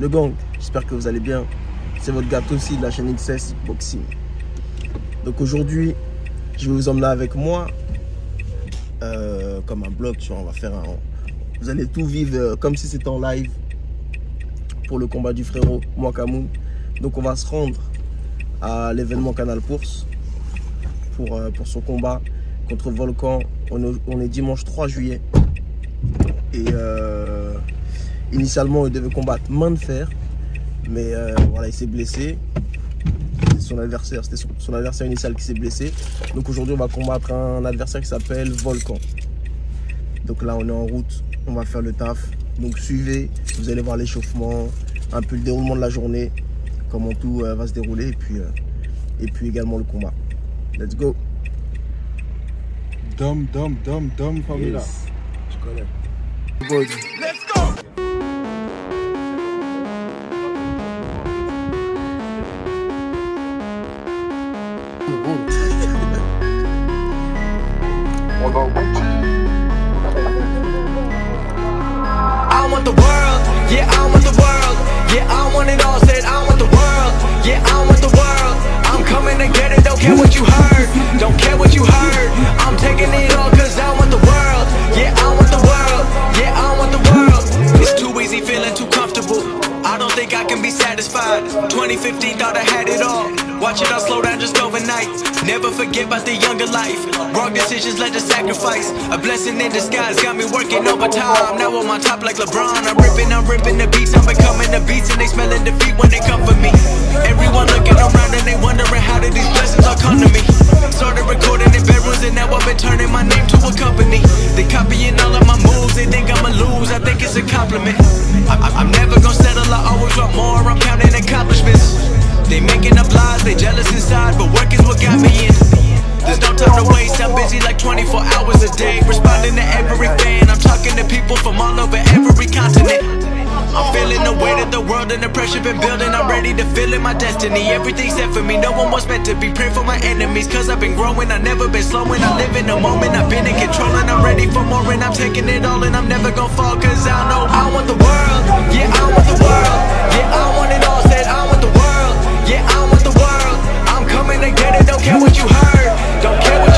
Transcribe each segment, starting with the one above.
Le gang, j'espère que vous allez bien. C'est votre gâteau aussi de la chaîne XS Boxing. Donc aujourd'hui, je vais vous emmener avec moi euh, comme un bloc, tu vois, on va faire un... Vous allez tout vivre euh, comme si c'était en live pour le combat du frérot Mwakamoun. Donc on va se rendre à l'événement Canal Course pour, euh, pour son combat contre Volcan. On est, dimanche 3 juillet. Et initialement, il devait combattre main de fer. Mais euh, voilà, il s'est blessé. C'était son adversaire, c'était son, son adversaire initial qui s'est blessé. Donc aujourd'hui, on va combattre un adversaire qui s'appelle Volcan. Donc là, on est en route, on va faire le taf. Donc suivez, vous allez voir l'échauffement, un peu le déroulement de la journée, comment tout euh, va se dérouler et puis, euh, et puis également le combat. Let's go. Dom, dom, dom, dom, Famila. Yes. Je connais. Good. 2015 thought I had it all. Watch it all slow down just overnight. Never forget about the younger life. Wrong decisions led to sacrifice. A blessing in disguise got me working overtime. Now on my top like LeBron. I'm ripping, I'm ripping the beats. I'm becoming the beats and they smelling defeat when they come for me. Everyone looking around and they wondering how did these blessings all come to me. Started recording in bedrooms and now I've been turning my name to a company. They copying all of my moves. They think I'ma lose. I think it's a compliment. I, I'm never gonna They making up lies, they jealous inside, but work is what got me in. There's no time to waste, I'm busy like 24 hours a day. Responding to every fan, I'm talking to people from all over every continent. I'm feeling the weight of the world and the pressure been building. I'm ready to feel it, my destiny. Everything's set for me, no one was meant to be. Pray for my enemies, cause I've been growing. I've never been slowing. I live in the moment, I've been in control, and I'm ready for more. And I'm taking it all, and I'm never gonna fall, cause I know I want the world. Yeah, I want the world. Yeah, I want it all. Said I. Yeah, I want the world. I'm coming to get it, don't care what you heard. Don't care what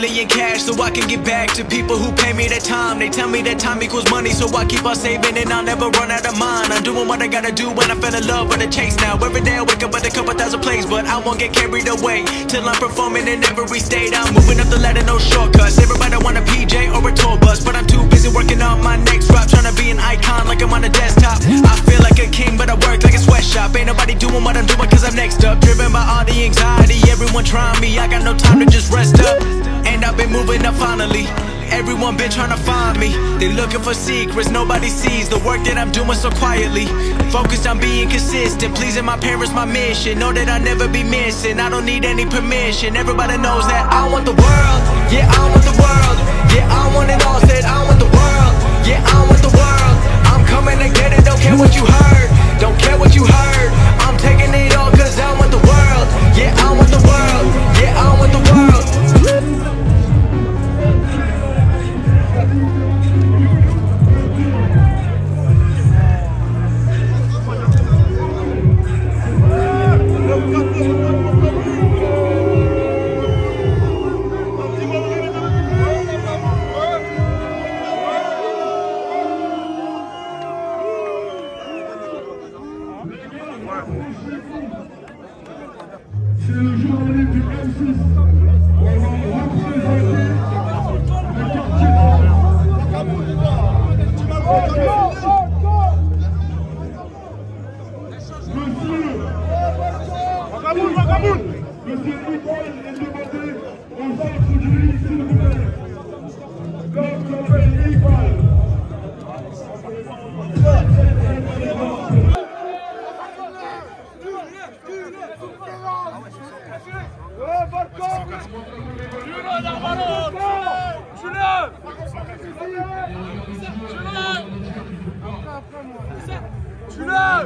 million cash so I can get back to people who pay me their time. They tell me that time equals money, so I keep on saving and I'll never run out of mine. I'm doing what I gotta do when I fell in love with the chase now. Every day I wake up with a couple thousand plays, but I won't get carried away till I'm performing in every state. I'm moving up the ladder, no shortcuts. Everybody want a PJ or a tour bus, but I'm too busy working on my next drop, trying to be an icon like I'm on a desktop. I feel like a king, but I work like a sweatshop. Ain't nobody doing what I'm doing cause I'm next up. Driven by all the anxiety, everyone trying me. I got no time to just rest up. And I've been moving up finally. Everyone been trying to find me. They looking for secrets nobody sees. The work that I'm doing so quietly. Focused on being consistent, pleasing my parents, my mission. Know that I'll never be missing. I don't need any permission. Everybody knows that I want the world. Yeah, I want the world. Yeah, I want it all. Said I want the world. Yeah, I want the world. I'm coming to get it. Don't care what you heard. Don't care what you heard. I'm taking it all cause I want the world. Yeah, I want the world. Yeah, I want the world. Ramoun, Ramoun Monsieur Nicole est demandé aux centres du lit circulaire. L'homme s'appelle Nicole. Tu l'as Tu l'as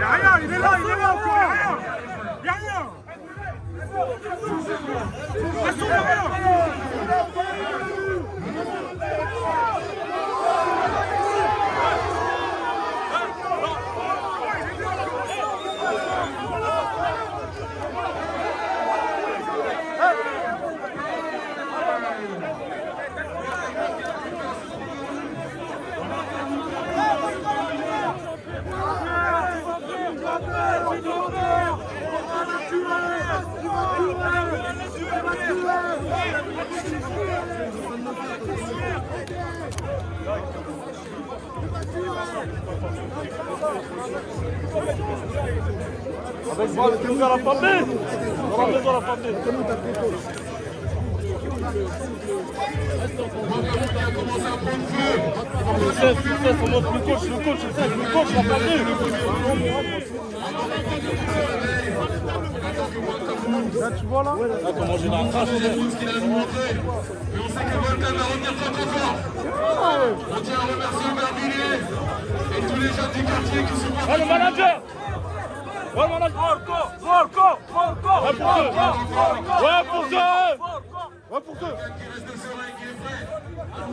Y'a rien, il est là, il est là encore, y'a rien Y'a rien Restons derrière vais faire la famille On va besoin de la famille Le 16, le 16, on coach, le coach, le 16, le coach, la famille Là, tu vois là Là, comment j'ai la a on sait que Volcan va revenir très très fort. On tient à remercier et tous les jeunes du quartier qui sont Ah, Ouais, pour deux pour deux Ouais, pour deux qui restent sereins et qui est prêt à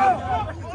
Allez,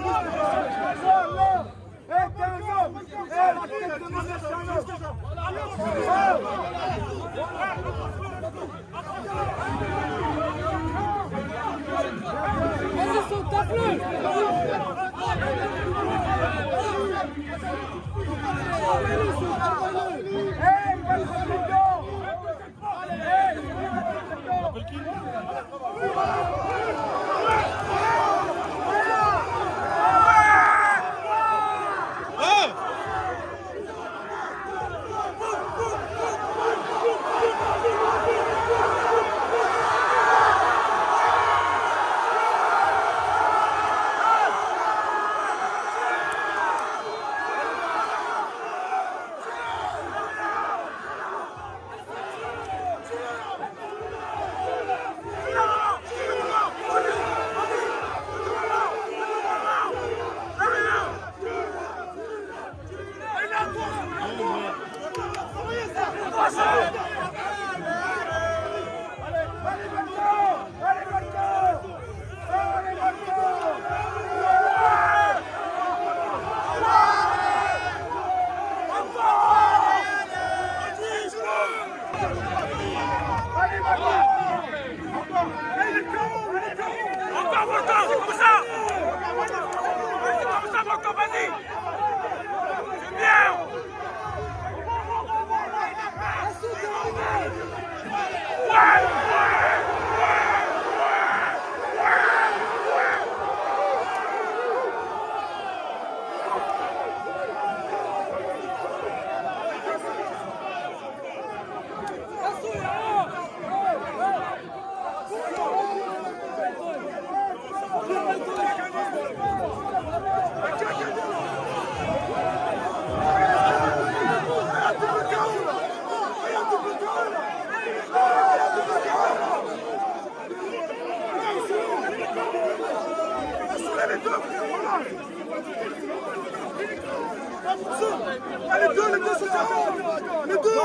les deux, les deux à Les deux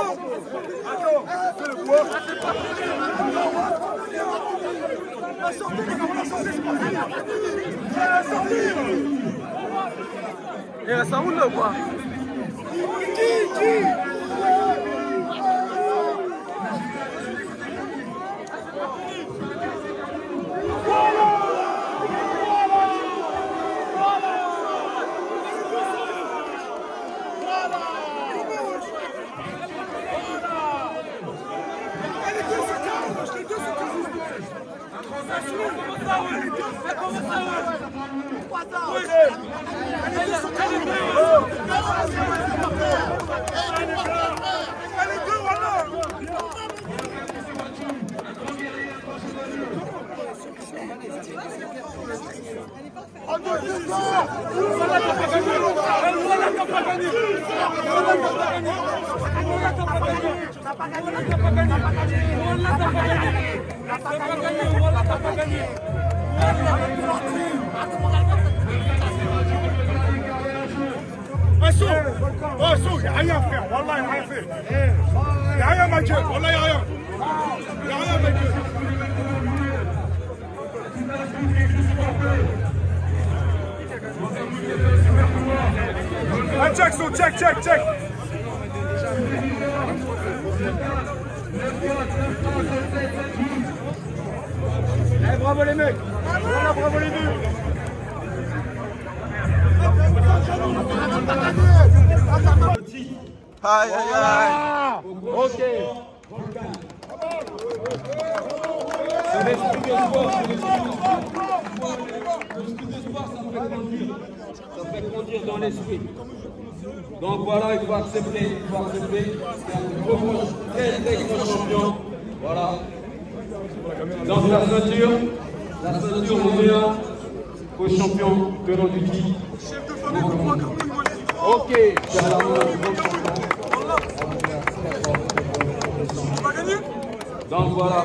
Attends, c'est le bois. La sortie, la sortie, c'est. La sortie Eh, ça roule là ou pas? Qui Qui? Allez, deux, voilà Un السوق السوق يعيا فيه والله يعيا فيه يعيا ما يجيب والله يعيا يعيا ما يجيب تشيك سو تشيك تشيك تشيك Let's go, let's go, let's go. Bravo les mecs Voilà bravo les deux Aïe, aïe, aïe. Ok ça fait grandir dans l'esprit. Donc voilà, il faut accepter, il faut accepter. C'est un gros, gros, très très gros champion. Voilà. Donc la ceinture, la ceinture revient au champion de l'Oduki. Ok, c'est la main du bon champion. Donc voilà.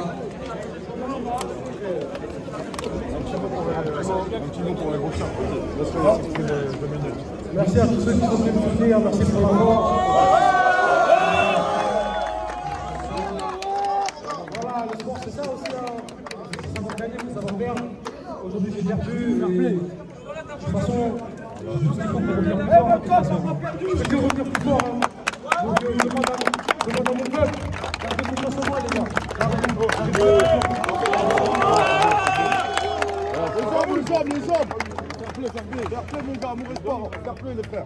Merci à tous ceux qui sont venus nous soutenir, merci pour l'avoir. Ça aussi, hein. c'est savoir gagner, c'est savoir perdre. Aujourd'hui j'ai perdu, mais de toute façon, tout ce qu'il faut pour revenir plus fort. Je fais que revenir plus fort. hein. Donc euh, je demande à, je demande à mon peuple, gardez confiance en moi les gars. Les hommes, les hommes, les hommes Fair play, fair play, fair play mon gars, mauvais sport, fair play les frères.